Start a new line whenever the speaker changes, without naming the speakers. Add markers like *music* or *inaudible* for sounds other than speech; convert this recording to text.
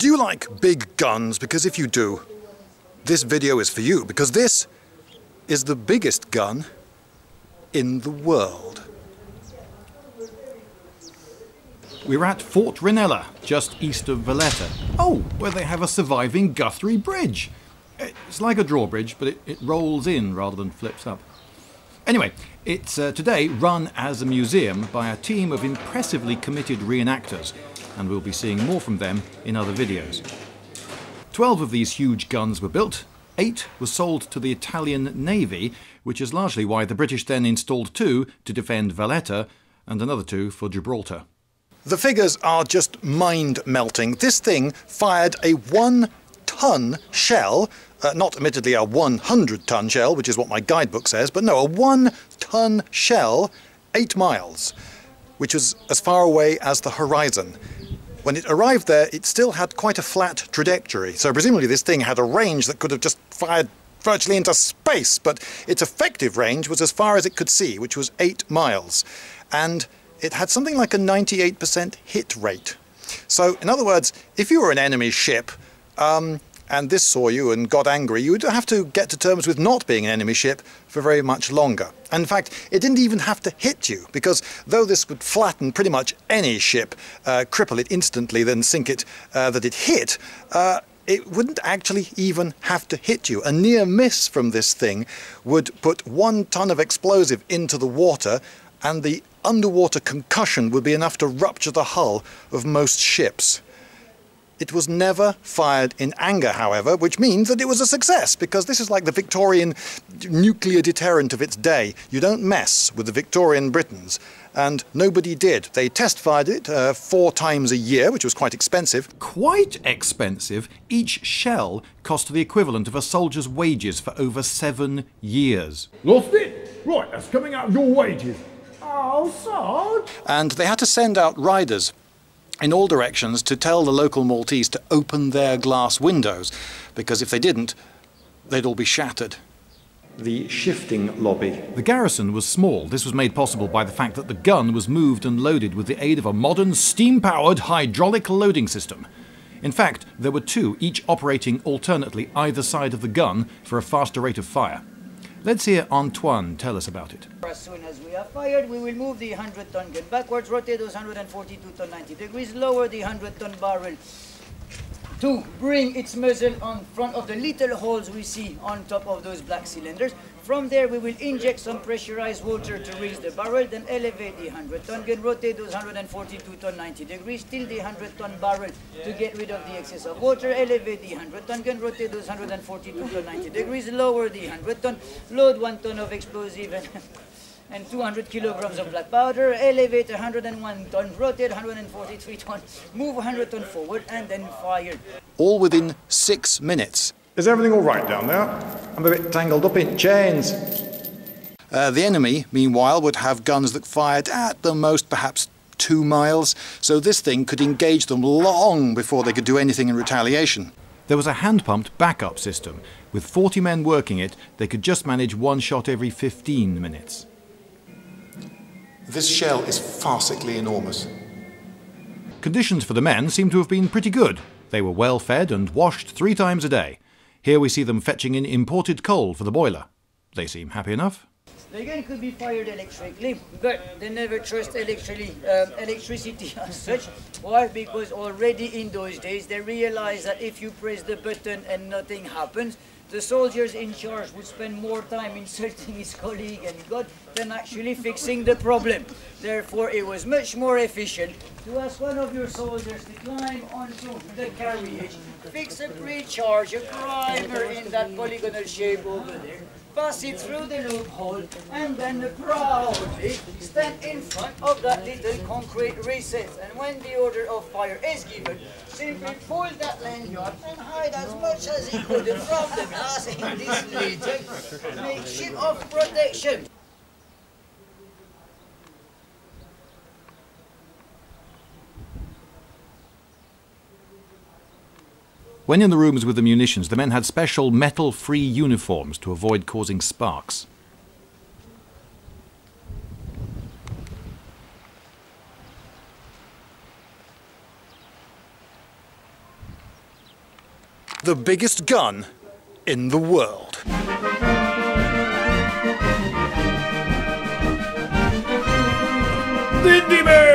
Do you like big guns? Because if you do, this video is for you, because this is the biggest gun in the world.
We're at Fort Rinella, just east of Valletta. Oh, where they have a surviving Guthrie Bridge. It's like a drawbridge, but it, it rolls in rather than flips up. Anyway, it's uh, today run as a museum by a team of impressively committed reenactors, and we'll be seeing more from them in other videos. Twelve of these huge guns were built, eight were sold to the Italian Navy, which is largely why the British then installed two to defend Valletta and another two for Gibraltar.
The figures are just mind melting. This thing fired a one ton shell, uh, not admittedly a 100 ton shell, which is what my guidebook says, but no, a one ton shell, eight miles, which was as far away as the horizon. When it arrived there, it still had quite a flat trajectory, so presumably this thing had a range that could have just fired virtually into space, but its effective range was as far as it could see, which was eight miles. And it had something like a 98% hit rate. So, in other words, if you were an enemy ship, um, and this saw you and got angry, you would have to get to terms with not being an enemy ship for very much longer. And in fact, it didn't even have to hit you, because though this would flatten pretty much any ship, uh, cripple it instantly, then sink it uh, that it hit, uh, it wouldn't actually even have to hit you. A near miss from this thing would put one ton of explosive into the water, and the underwater concussion would be enough to rupture the hull of most ships. It was never fired in anger, however, which means that it was a success, because this is like the Victorian nuclear deterrent of its day. You don't mess with the Victorian Britons. And nobody did. They test fired it uh, four times a year, which was quite expensive.
Quite expensive? Each shell cost the equivalent of a soldier's wages for over seven years.
Lost it? Right, that's coming out of your wages. Oh, Sarge.
And they had to send out riders in all directions to tell the local Maltese to open their glass windows, because if they didn't, they'd all be shattered. The shifting lobby.
The garrison was small. This was made possible by the fact that the gun was moved and loaded with the aid of a modern steam powered hydraulic loading system. In fact, there were two, each operating alternately either side of the gun for a faster rate of fire. Let's hear Antoine tell us about it.
As soon as we are fired, we will move the 100 ton gun backwards, rotate those 142 to 90 degrees, lower the 100 ton barrel to bring its muzzle on front of the little holes we see on top of those black cylinders. From there, we will inject some pressurized water to raise the barrel, then elevate the 100 ton gun, rotate those 142 to 90 degrees, till the 100 ton barrel to get rid of the excess of water, elevate the 100 ton gun, rotate those 142 to 90 degrees, lower the 100 ton, load one ton of explosive and, *laughs* and 200 kilograms of black powder, elevate 101 ton, rotate 143 ton, move 100 ton forward, and then fire.
All within six minutes.
Is everything all right down there?
I'm a bit tangled up in chains. Uh, the enemy, meanwhile, would have guns that fired at the most perhaps two miles, so this thing could engage them long before they could do anything in retaliation.
There was a hand pumped backup system. With 40 men working it, they could just manage one shot every 15 minutes.
This shell is farcically enormous.
Conditions for the men seem to have been pretty good. They were well fed and washed three times a day. Here we see them fetching in imported coal for the boiler. They seem happy enough.
The gun could be fired electrically, but they never trust electrically, um, electricity *laughs* as such. Why? Because already in those days they realized that if you press the button and nothing happens, the soldiers in charge would spend more time insulting his colleague and God than actually fixing the problem. Therefore, it was much more efficient to ask one of your soldiers to climb onto the carriage, fix a pre-charge, a primer in that polygonal shape over there, pass it through the loophole, and then proudly stand in front of that little concrete recess. And when the order of fire is given, simply pull that lanyard and hide as much as he could from the glass in this little makeshift of protection.
When in the rooms with the munitions, the men had special metal free uniforms to avoid causing sparks.
the biggest gun in the world.
Dindy Man!